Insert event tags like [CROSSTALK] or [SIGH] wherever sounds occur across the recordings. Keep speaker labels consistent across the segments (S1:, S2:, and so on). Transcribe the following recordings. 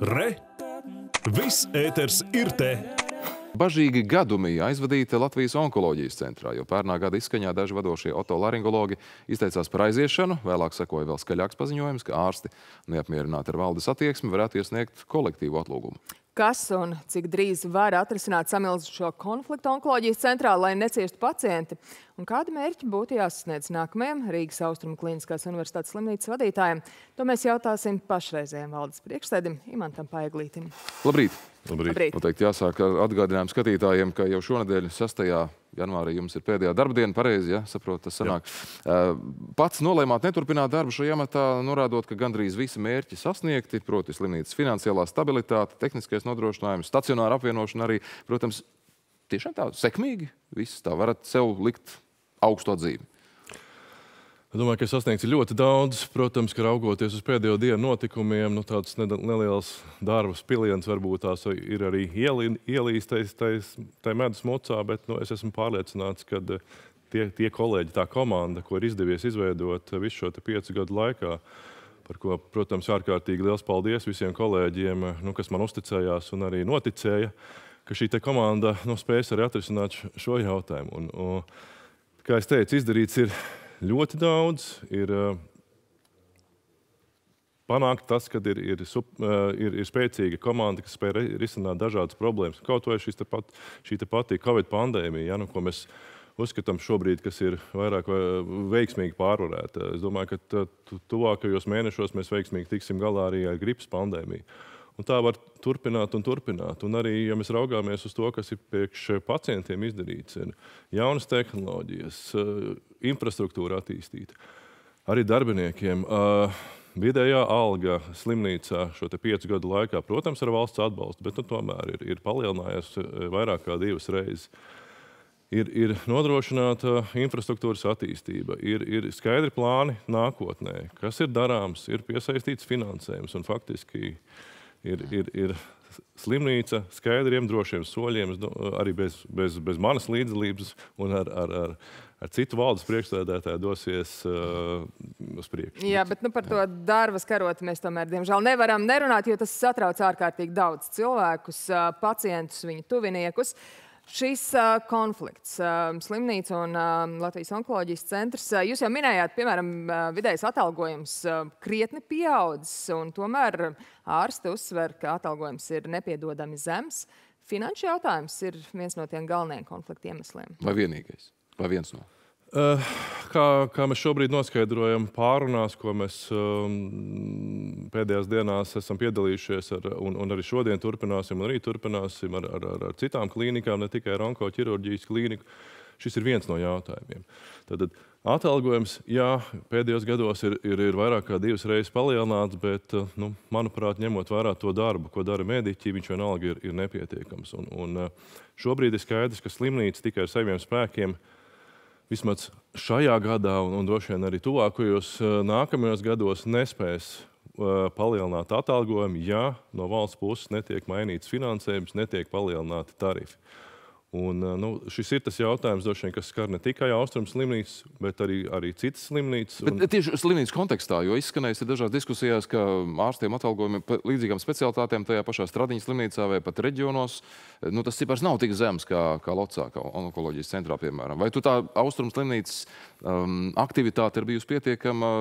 S1: Re! Viss ēters ir te!
S2: Bažīgi gadumi aizvadīti Latvijas onkoloģijas centrā, jo pērnā gada izskaņā daži vadošie otolaringologi izteicās par aiziešanu. Vēlāk sekoja vēl skaļāks paziņojums, ka ārsti neapmierināti ar valdes attieksmi varētu iesniegt kolektīvu atlūgumu.
S3: Kas un cik drīz var atrisināt samilzušo konfliktu onkoloģijas centrā, lai neciestu pacienti? Un kādi mērķi būtu jāsasniedz nākamajam Rīgas Austrumu Kliniskās universitātes slimnīcas vadītājiem? To mēs jautāsim pašreizējiem valdes priekšsēdim Imantam Paeglītim.
S2: Labrīt!
S1: Labrīt.
S3: Labrīt.
S2: Noteikti jāsāk ar atgādinājumu skatītājiem, ka jau šonadēļ 6. janvārī jums ir pēdējā darba diena, pareizi, ja? Saprotu, tas sanāk. Uh, Pats nolēmāt neturpināt darbu šajā amatā, norādot, ka gandrīz visi mērķi sasniegti, proti slimnīcas finansiālā stabilitāte, tehniskais nodrošinājums, stacionāra apvienošana arī, protams, tiešām tā sekmīgi viss tā varat sev likt augstu atzīmi.
S4: Es domāju, ka sasniegts ļoti daudz. Protams, ka raugoties uz pēdējo dienu notikumiem, nu, tāds neliels darbs piliens varbūt tās ir arī ielīstais tajā medus mucā, bet nu, es esmu pārliecināts, ka eh, tie, tie kolēģi, tā komanda, ko ir izdevies izveidot eh, visu šo piecu gadu laikā, par ko, protams, ārkārtīgi liels paldies visiem kolēģiem, eh, nu, kas man uzticējās un arī noticēja, ka šī komanda nu, spēs arī atrisināt šo jautājumu. Un, un, kā es teicu, izdarīts ir ļoti daudz. Ir uh, panākt tas, ka ir, ir, sup, uh, ir, ir spēcīga komanda, kas spēj ri- risināt dažādas problēmas. Kaut vai šis te pat, šī te pati Covid pandēmija, ja, nu, ko mēs uzskatām šobrīd, kas ir vairāk vai veiksmīgi pārvarēta. Es domāju, ka tuvākajos mēnešos mēs veiksmīgi tiksim galā arī ar gripas pandēmiju. Un tā var turpināt un turpināt. Un arī, ja mēs raugāmies uz to, kas ir priekš pacientiem izdarīts, ir jaunas tehnoloģijas, eh, infrastruktūra attīstīta, arī darbiniekiem. eh, Vidējā alga slimnīcā šo piecu gadu laikā, protams, ar valsts atbalstu, bet nu, tomēr ir, ir palielinājies eh, vairāk kā divas reizes. Ir, ir nodrošināta infrastruktūras attīstība, ir, ir skaidri plāni nākotnē, kas ir darāms, ir piesaistīts finansējums un faktiski ir, ir, ir slimnīca skaidriem, drošiem soļiem, do- arī bez, bez, bez manas līdzdalības un ar, ar, ar, ar citu valdes priekšstādētāju dosies uh, uz priekšu.
S3: Jā, bet nu, par to darba skarotu mēs tomēr, diemžēl, nevaram nerunāt, jo tas satrauc ārkārtīgi daudz cilvēkus, ā, pacientus, viņu tuviniekus. Šis uh, konflikts, uh, slimnīca un uh, Latvijas onkoloģijas centrs, uh, jūs jau minējāt, piemēram, uh, vidējais atalgojums uh, krietni pieaudzis, un tomēr ārsti uzsver, ka atalgojums ir nepiedodami zems. Finanšu jautājums ir viens no tiem galvenajiem konflikta iemesliem.
S2: Vai vienīgais? Vai viens no?
S4: Uh, kā, kā mēs šobrīd noskaidrojam, pārunās, ko mēs um, pēdējās dienās esam piedalījušies, ar, un, un arī šodien turpināsim, un arī turpināsim ar, ar, ar, citām klīnikām, ne tikai ar onkoķirurģijas klīniku. Šis ir viens no jautājumiem. Tad atalgojums, jā, pēdējos gados ir, ir, ir vairāk kā divas reizes palielināts, bet, uh, nu, manuprāt, ņemot vērā to darbu, ko dara mediķi, viņš vienalga ir, ir nepietiekams. Un, un, uh, šobrīd ir skaidrs, ka slimnīca tikai ar saviem spēkiem vismaz šajā gadā, un, un droši vien arī tuvākajos eh, nākamajos gados, nespēs uh, palielināt atalgojumu, ja no valsts puses netiek mainīts finansējums, netiek palielināti tarifi. Un, nu, šis ir tas jautājums, vien, kas skar ne tikai austrumu slimnīcas, bet arī, arī citas slimnīcas.
S2: Bet tieši slimnīcas kontekstā, jo izskanējis dažās diskusijās, ka ārstiem atalgojumi pa līdzīgām specialitātēm tajā pašā Stradiņas slimnīcā vai pat reģionos, nu, tas cipars nav tik zems kā, kā Locā, kā onkoloģijas centrā, piemēram. Vai tu tā austrumu slimnīcas um, aktivitāte ir bijusi pietiekama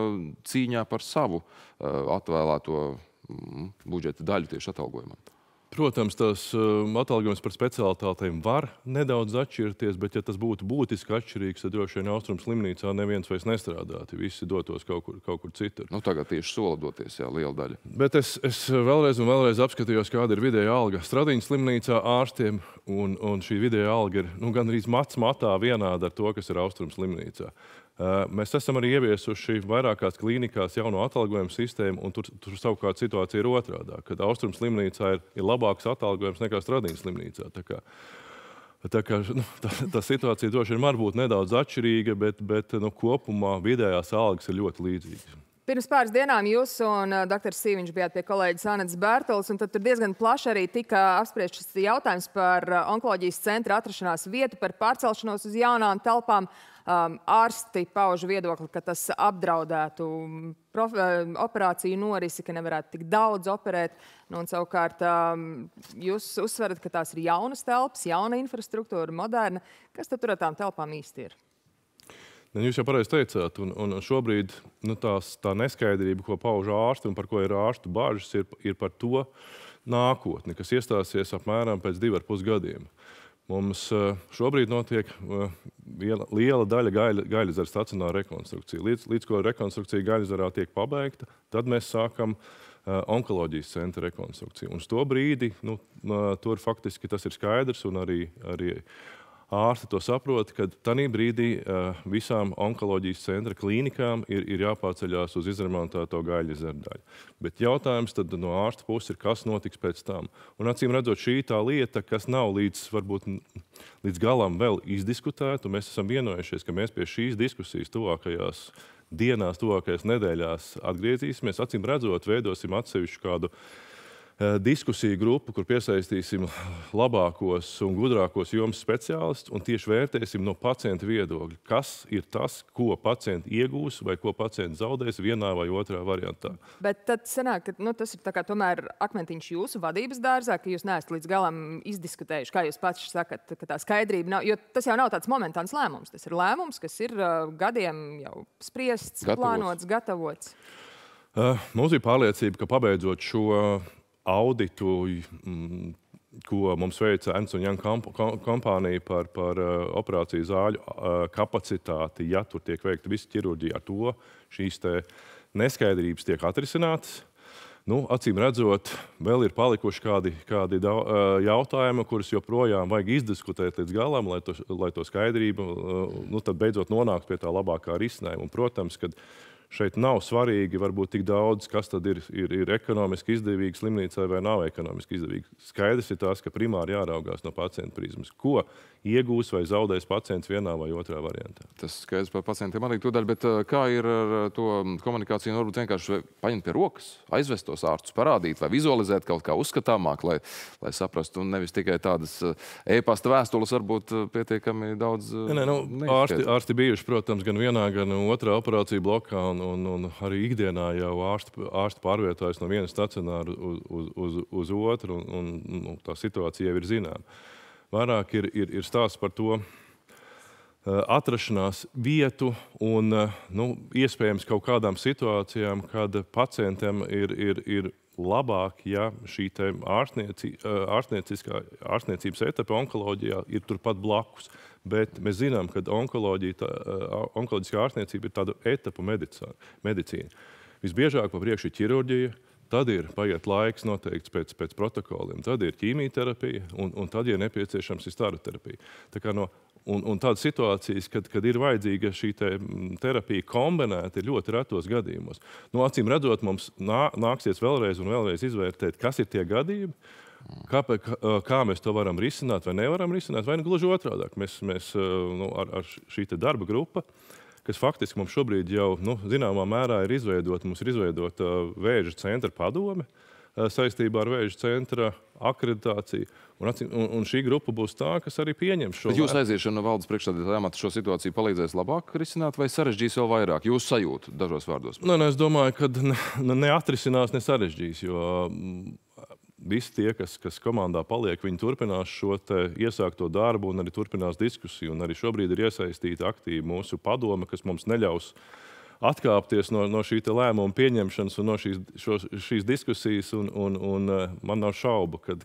S2: cīņā par savu uh, atvēlēto mm, budžeta daļu tieši atalgojumam?
S4: Protams, tas um, atalgojums par specialitātēm var nedaudz atšķirties, bet, ja tas būtu būtiski atšķirīgs, tad droši vien austrumu slimnīcā neviens vairs nestrādātu. Visi dotos kaut kur, kaut kur citur.
S2: Nu, tagad tieši sola doties, jā, liela daļa.
S4: Bet es, es vēlreiz un vēlreiz apskatījos, kāda ir vidēja alga Stradiņas slimnīcā ārstiem. Un, un šī vidēja alga ir nu, gandrīz mats matā vienāda ar to, kas ir austrumu slimnīcā. Uh, mēs esam arī ieviesuši vairākās klīnikās jauno atalgojumu sistēmu, un tur, tur savukārt situācija ir otrādā. Kad austrumu slimnīcā ir, ir labāks atalgojums nekā Stradiņas slimnīcā. Tā kā, Tā, kā, nu, tā, tā situācija droši vien var būt nedaudz atšķirīga, bet, bet nu, kopumā vidējās algas ir ļoti līdzīgas.
S3: Pirms pāris dienām jūs un uh, dr. Sīviņš bijāt pie kolēģis Anets Bērtels, un tad tur diezgan plaši arī tika apspriests šis jautājums par uh, onkoloģijas centra atrašanās vietu, par pārcelšanos uz jaunām telpām. Um, ārsti pauž viedokli, ka tas apdraudētu prof, uh, operāciju norisi, ka nevarētu tik daudz operēt. Nu, un savukārt um, jūs uzsverat, ka tās ir jaunas telpas, jauna infrastruktūra, moderna. Kas tad tur ar tām telpām īsti ir?
S4: Nu, jūs jau pareizi teicāt, un, un šobrīd nu, tās, tā neskaidrība, ko pauž ārsti un par ko ir ārstu bāžas, ir, ir par to nākotni, kas iestāsies apmēram pēc diviem ar pus gadiem. Mums eh, šobrīd notiek eh, liela daļa gaļa, gaļas stacionāra rekonstrukcija. Līdz, līdz ko rekonstrukcija gaļasarā tiek pabeigta, tad mēs sākam uh, onkoloģijas centra rekonstrukciju. Un uz to brīdi nu, tur faktiski tas ir skaidrs un arī, arī ārsti to saprot, ka tajā brīdī visām onkoloģijas centra klīnikām ir, ir jāpārceļās uz izremontēto gaļas zerdaļu. Bet jautājums no ārsta puses ir, kas notiks pēc tam. Un acīm redzot, šī tā lieta, kas nav līdz, varbūt, līdz galam vēl izdiskutēta, un mēs esam vienojušies, ka mēs pie šīs diskusijas tuvākajās dienās, tuvākajās nedēļās atgriezīsimies. Acīm redzot, veidosim atsevišķu kādu uh, diskusiju grupu, kur piesaistīsim labākos un gudrākos jomas speciālistus un tieši vērtēsim no pacienta viedokļa, kas ir tas, ko pacienti iegūs vai ko pacients zaudēs vienā vai otrā variantā.
S3: Bet tad sanāk, ka nu, tas ir tomēr akmentiņš jūsu vadības dārzā, ka jūs neesat līdz galam izdiskutējuši, kā jūs pats sakat, ka tā skaidrība nav. Jo tas jau nav tāds momentāns lēmums. Tas ir lēmums, kas ir uh, gadiem jau spriests, gatavots. plānots, gatavots.
S4: Uh, mums ir pārliecība, ka pabeidzot šo auditu, mm, ko mums veica Ernsts un Young kompānija par, par uh, operāciju zāļu uh, kapacitāti, ja tur tiek veikta visa ķirurģija, ar to šīs neskaidrības tiek atrisinātas. Nu, acīm redzot, vēl ir palikuši kādi, kādi da, uh, jautājumi, kurus joprojām vajag izdiskutēt līdz galam, lai to, lai to skaidrību nu, beidzot nonāktu pie tā labākā risinājuma. Un, protams, kad šeit nav svarīgi varbūt tik daudz, kas tad ir, ir, ir ekonomiski izdevīgi slimnīcai vai nav ekonomiski izdevīgi. Skaidrs ir tas, ka primāri jāraugās no pacienta prizmas. Ko iegūs vai zaudēs pacients vienā vai otrā variantā?
S2: Tas skaidrs par pacientiem arī tūdaļ, bet uh, kā ir ar to komunikāciju? Nu, varbūt vienkārši paņemt pie rokas, aizvest tos ārstus, parādīt vai vizualizēt kaut kā uzskatāmāk, lai, lai saprastu, un nevis tikai tādas uh, e-pasta vēstules, varbūt pietiekami daudz.
S4: Nē, nē, nu, ārsti, ārsti bijuši, protams, gan vienā, gan otrā operāciju blokā. Un, un, un arī ikdienā jau ārsti, ārsti pārvietojas no vienas stacionāra uz, uz, uz, uz otru, un, un nu, tā situācija jau ir zināma. Vairāk ir, ir, ir stāsts par to uh, atrašanās vietu un uh, nu, iespējams kaut kādām situācijām, kad pacientam ir, ir, ir labāk, ja šī ārstnieci, uh, ārstniecības etape onkoloģijā ir turpat blakus. Bet mēs zinām, ka tā, onkoloģiskā ārstniecība ir tāda etapu medicīna. Visbiežāk pa priekšu ir ķirurģija, tad ir paiet laiks noteikts pēc, pēc protokoliem, tad ir ķīmijterapija un, un tad, ja nepieciešams, ir staroterapija. Tā no, un, un tādas situācijas, kad, kad ir vajadzīga šī te terapija kombinēta, ir ļoti retos gadījumos. No, acīm redzot, mums nā, nāksies vēlreiz un vēlreiz izvērtēt, kas ir tie gadījumi, Kā, kā mēs to varam risināt, vai nevaram risināt, vai nu gluži otrādi. Mēs, mēs nu, ar, ar šī darba grupa, kas faktiski mums šobrīd jau nu, zināmā mērā ir izveidota, mums ir izveidota vēža centra padome saistībā ar vēža centra akreditāciju. Un, un, un šī grupa būs tā, kas arī pieņems šo.
S2: Bet jūs aiziešana no valdes priekšstādātāja amata šo situāciju palīdzēs labāk risināt vai sarežģīs vēl vairāk? Jūs sajūtat dažos vārdos?
S4: Nē, nē, es domāju, ka ne, ne atrisinās, ne sarežģīs. Jo visi tie, kas, kas komandā paliek, viņi turpinās šo iesākto darbu un arī turpinās diskusiju. Un arī šobrīd ir iesaistīta aktīvi mūsu padome, kas mums neļaus atkāpties no, no šī lēmuma pieņemšanas un no šīs, šo, šīs diskusijas. Un, un, un eh, man nav šaubu, ka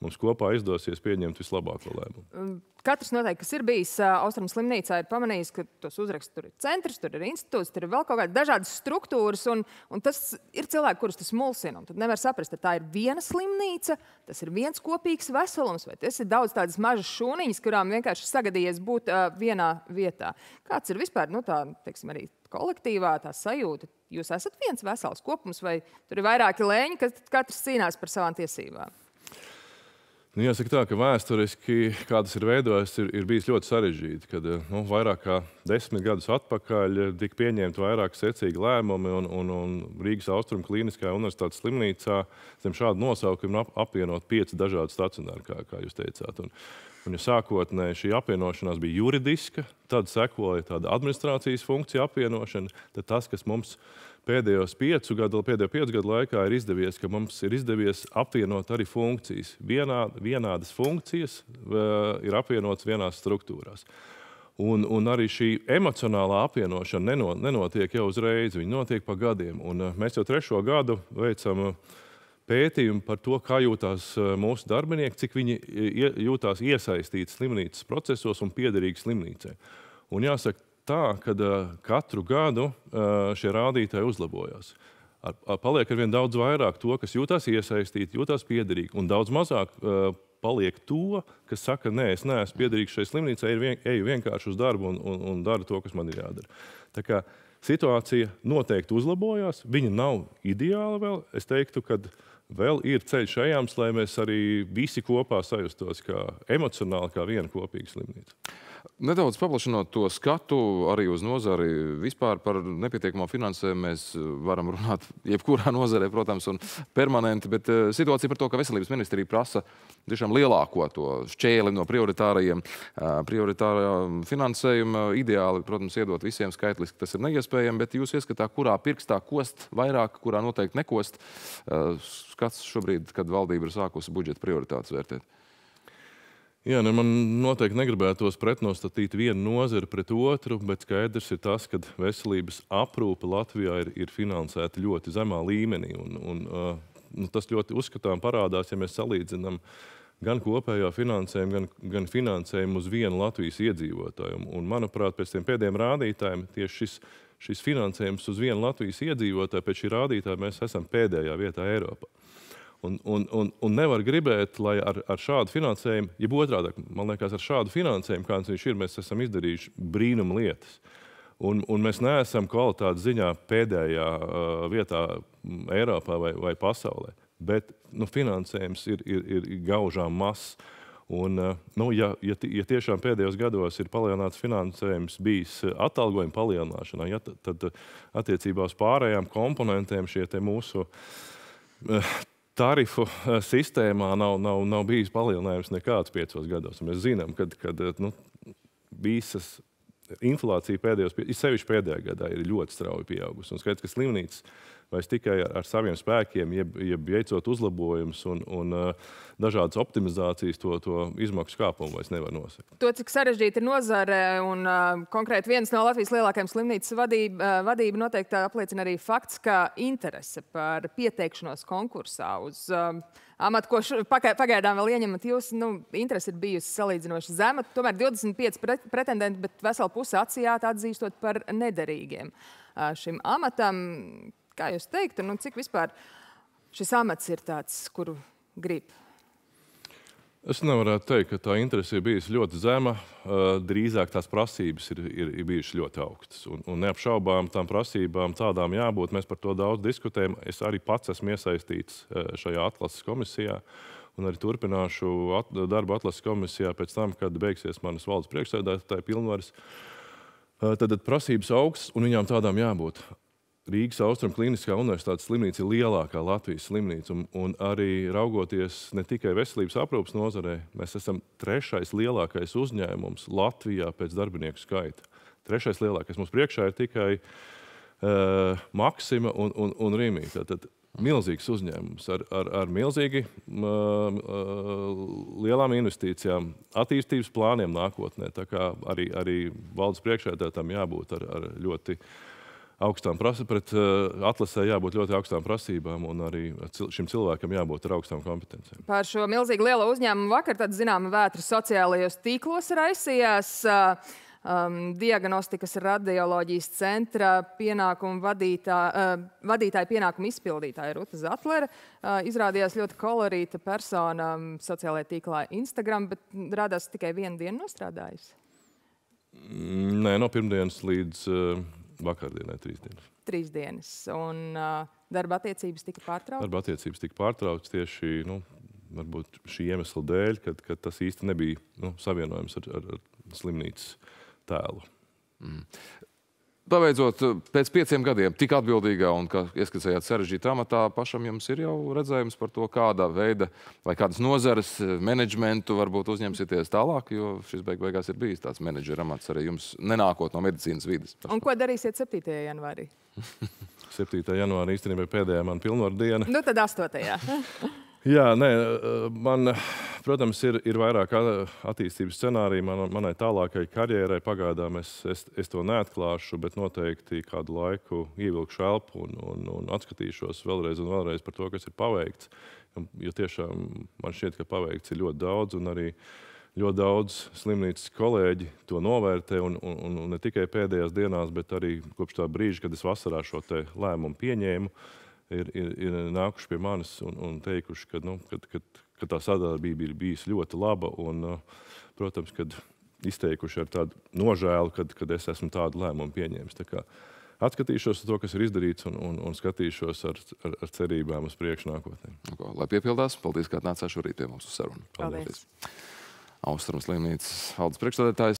S4: mums kopā izdosies pieņemt vislabāko lēmumu.
S3: Um, katrs noteikti, kas ir bijis uh, Austrum slimnīcā, ir pamanījis, ka tos uzraksts tur ir centrs, tur ir institūts, tur ir vēl kaut kādas dažādas struktūras, un, un tas ir cilvēki, kurus tas mulsina. Tad nevar saprast, ka tā ir viena slimnīca, tas ir viens kopīgs veselums, vai tas ir daudz tādas mazas šūniņas, kurām vienkārši sagadījies būt uh, vienā vietā. Kāds ir vispār nu, tā, teiksim, arī kolektīvā tā sajūta? Jūs esat viens vesels kopums, vai tur ir vairāki lēņi, kas katrs cīnās par savām tiesībām?
S4: Nu, jāsaka tā, ka vēsturiski, kā tas ir veidojies, ir, ir bijis ļoti sarežģīti. Kad nu, vairāk kā desmit gadus atpakaļ tika pieņemti vairāk secīgi lēmumi, un, un, un Rīgas Austrum Kliniskajā universitātes slimnīcā zem šādu nosaukumu apvienot pieci dažādi stacionāri, kā, kā jūs teicāt. Un, un ja sākotnēji šī apvienošanās bija juridiska, tad sekoja tāda administrācijas funkcija apvienošana, tad tas, kas mums pēdējos piecu gadu, pēdējo piecu gadu laikā ir izdevies, ka mums ir izdevies apvienot arī funkcijas. Vienā, vienādas funkcijas uh, ir apvienotas vienās struktūrās. Un, un arī šī emocionālā apvienošana neno, nenotiek jau uzreiz, viņa notiek pa gadiem. Un, uh, mēs jau trešo gadu veicam uh, pētījumu par to, kā jūtas mūsu darbinieki, cik viņi jūtas iesaistīti slimnīcas procesos un piederīgi slimnīcai. Un jāsaka, tā, ka katru gadu šie rādītāji uzlabojas. Ar, ar, paliek ar vien daudz vairāk to, kas jūtas iesaistīti, jūtas piederīgi, un daudz mazāk uh, paliek to, kas saka, nē, es neesmu piederīgs šai slimnīcai, vien, eju vienkārši uz darbu un, un, un daru to, kas man ir jādara. Tā kā situācija noteikti uzlabojās, viņa nav ideāla vēl. Es teiktu, ka vēl ir ceļš ejams, lai mēs arī visi kopā sajustos kā emocionāli, kā viena kopīga slimnīca.
S2: Nedaudz paplašinot to skatu arī uz nozari, vispār par nepietiekamā finansējumu mēs varam runāt jebkurā [LAUGHS] nozarē, protams, un permanenti, bet eh, situācija par to, ka veselības ministrija prasa tiešām lielāko to šķēli no prioritārajiem, eh, prioritārā finansējuma. Ideāli, protams, iedot visiem skaitliski tas ir neiespējami, bet jūs ieskatā, kurā pirkstā kost vairāk, kurā noteikti nekost. Eh, skats šobrīd, kad valdība ir sākusi budžeta prioritātes vērtēt.
S4: Jā, nu man noteikti negribētos pretnostatīt vienu nozari pret otru, bet skaidrs ir tas, ka veselības aprūpe Latvijā ir, ir finansēta ļoti zemā līmenī. Un, un, uh, nu, tas ļoti uzskatām parādās, ja mēs salīdzinām gan kopējā finansējumu, gan, gan finansējumu uz vienu Latvijas iedzīvotāju. Un, manuprāt, pēc tiem pēdējiem rādītājiem tieši šis, šis finansējums uz vienu Latvijas iedzīvotāju pēc šī rādītāja mēs esam pēdējā vietā Eiropā. Un, un, un, un nevar gribēt, lai ar, ar šādu finansējumu, jeb otrādi, man liekas, ar šādu finansējumu, kāds viņš ir, mēs esam izdarījuši brīnuma lietas. Un, un mēs neesam kvalitātes ziņā pēdējā uh, vietā Eiropā vai, vai pasaulē. Bet nu, finansējums ir, ir, ir gaužām mazs. Un, uh, nu, ja, ja, ja tiešām pēdējos gados ir palielināts finansējums bijis atalgojuma palielināšanā, ja, tad, tad attiecībā uz pārējām komponentiem šie mūsu uh, tarifu eh, sistēmā nav, nav, nav bijis palielinājums nekāds piecos gados. Mēs zinām, ka eh, nu, visas inflācija pēdējos, sevišķi pēdējā gadā, ir ļoti strauji pieaugusi. Un skaidrs, ka slimnīcas vairs tikai ar, saviem spēkiem, jeb, jeb veicot uzlabojumus un, un uh, dažādas optimizācijas, to, to izmaksu kāpumu vairs nevar nosakt.
S3: To, cik sarežģīta ir nozare un uh, konkrēti viens no Latvijas lielākajiem slimnīcas vadība, uh, vadība noteikti apliecina arī fakts, ka interese par pieteikšanos konkursā uz uh, amatu, ko š, pagaidām vēl ieņemat jūs, nu, interese ir bijusi salīdzinoši zema. Tomēr 25 pretendenti, bet vesela puse atsijāt atzīstot par nederīgiem šim amatam. Kā jūs teiktu, nu, cik vispār šis amats ir tāds, kuru grib?
S4: Es nevaru teikt, ka tā interese ir bijusi ļoti zema. Drīzāk tās prasības ir, ir, ir bijušas ļoti augstas. Un, un neapšaubām tām prasībām tādām jābūt. Mēs par to daudz diskutējam. Es arī pats esmu iesaistīts šajā atlases komisijā. Un arī turpināšu at, darbu atlases komisijā pēc tam, kad beigsies manas valdes priekšsēdētāja pilnvaras. Tad, prasības augstas un viņām tādām jābūt. Rīgas Austrum Kliniskā universitātes slimnīca ir lielākā Latvijas slimnīca. Un, un arī raugoties ne tikai veselības aprūpas nozarē, mēs esam trešais lielākais uzņēmums Latvijā pēc darbinieku skaita. Trešais lielākais mums priekšā ir tikai uh, Maksima un, un, un Rīmija. Tātad milzīgs uzņēmums ar, ar, ar milzīgi uh, uh, lielām investīcijām, attīstības plāniem nākotnē. Tā kā arī, arī valdes priekšētētām jābūt ar, ar ļoti augstām prasībām, pret uh, atlasē jābūt ļoti augstām prasībām, un arī šim cilvēkam jābūt ar augstām kompetencijām.
S3: Par šo milzīgi lielo uzņēmumu vakar tāda zināma vētra sociālajos tīklos raisījās. Uh, um, diagnostikas radioloģijas centra pienākumu vadītā, uh, vadītāja pienākumu izpildītāja Ruta Zatlere. Uh, izrādījās ļoti kolorīta persona um, sociālajā tīklā Instagram, bet rādās tikai vienu dienu nostrādājusi.
S4: Nē, no pirmdienas līdz uh, Vakardienai trīs dienas.
S3: Trīs dienas. Un uh, darba attiecības tika pārtrauktas?
S4: Darba attiecības tika pārtrauktas tieši nu, varbūt šī iemesla dēļ, kad, kad tas īsti nebija nu, savienojams ar, ar, ar slimnīcas tēlu. Mm.
S2: Pabeidzot, pēc pieciem gadiem tik atbildīgā un, kā ieskicējāt, sarežģītā amatā, pašam jums ir jau redzējums par to, kādā veida vai kādas nozares menedžmentu varbūt uzņemsieties tālāk, jo šis beig beigās ir bijis tāds menedžera amats arī jums nenākot no medicīnas vidas.
S3: Un ko darīsiet 7. janvārī? [LAUGHS]
S4: 7. janvārī īstenībā pēdējā man pilnvaru diena.
S3: Nu tad 8. [LAUGHS]
S4: Jā, nē, man, protams, ir, ir vairāk attīstības scenāriju man, manai tālākajai karjerai. Pagaidām es, es, es to neatklāšu, bet noteikti kādu laiku ievilkšu elpu un, un, un atskatīšos vēlreiz un vēlreiz par to, kas ir paveikts. Jo tiešām man šķiet, ka paveikts ir ļoti daudz un arī ļoti daudz slimnīcas kolēģi to novērtē. Un, un, un ne tikai pēdējās dienās, bet arī kopš tā brīža, kad es vasarā šo lēmumu pieņēmu ir, ir, ir nākuši pie manis un, un teikuši, ka, nu, kad, kad, ka tā sadarbība ir bijusi ļoti laba. Un, uh, protams, kad izteikuši ar tādu nožēlu, kad, kad es esmu tādu lēmumu pieņēmis. Tā atskatīšos uz to, kas ir izdarīts, un, un, un skatīšos ar, ar, ar cerībām uz priekšu nākotnē.
S2: Nu ko, lai piepildās, paldies, ka atnācāt šorīt pie mums uz sarunu.
S3: Paldies!
S2: paldies. Austrums slimnīcas valdes priekšstādētājs.